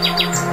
Música